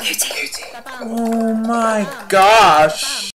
Beauty? Oh my gosh!